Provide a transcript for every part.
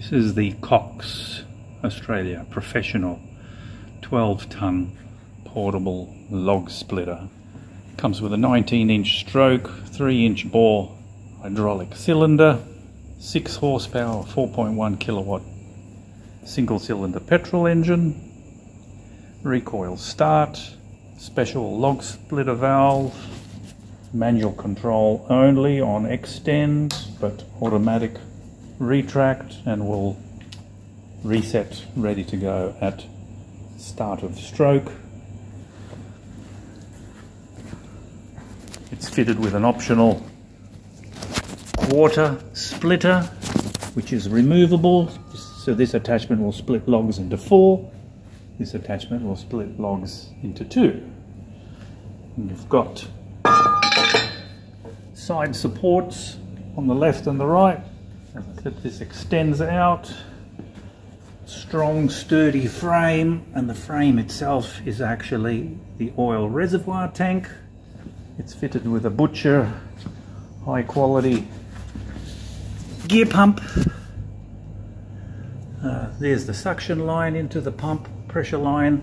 This is the Cox Australia Professional 12 ton portable log splitter. Comes with a 19 inch stroke, 3 inch bore hydraulic cylinder, 6 horsepower, 4.1 kilowatt single cylinder petrol engine, recoil start, special log splitter valve, manual control only on extend but automatic retract and we'll reset ready to go at start of stroke. It's fitted with an optional quarter splitter which is removable. So this attachment will split logs into four. This attachment will split logs into two. And you've got side supports on the left and the right said, this extends out. Strong, sturdy frame, and the frame itself is actually the oil reservoir tank. It's fitted with a Bucher high quality gear pump. Uh, there's the suction line into the pump, pressure line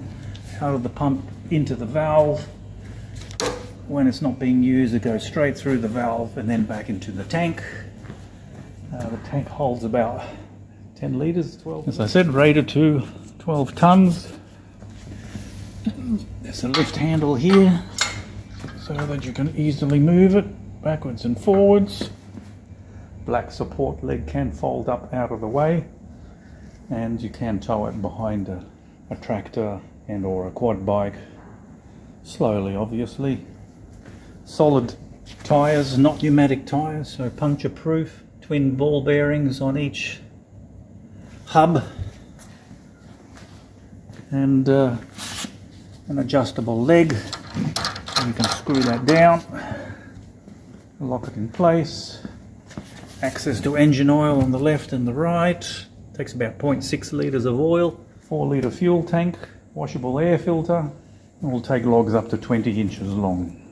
out of the pump into the valve. When it's not being used, it goes straight through the valve and then back into the tank. Uh, the tank holds about 10 litres, 12. As I said, rated to 12 tonnes. There's a lift handle here so that you can easily move it backwards and forwards. Black support leg can fold up out of the way and you can tow it behind a, a tractor and or a quad bike slowly obviously. Solid tyres, not pneumatic tyres, so puncture proof twin ball bearings on each hub and uh, an adjustable leg. You can screw that down lock it in place. Access to engine oil on the left and the right. Takes about 0.6 litres of oil. 4 litre fuel tank washable air filter. Will take logs up to 20 inches long